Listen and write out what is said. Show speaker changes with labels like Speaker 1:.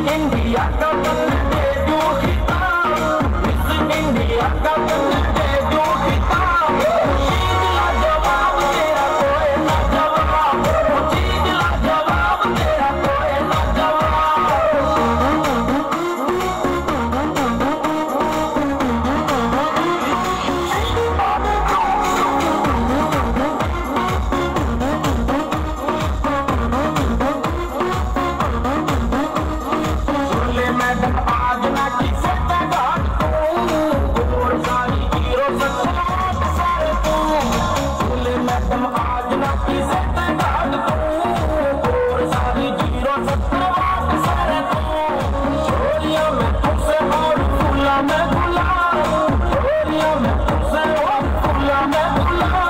Speaker 1: India, government, they do hit Miss India, government. میں بھولا میں بھولا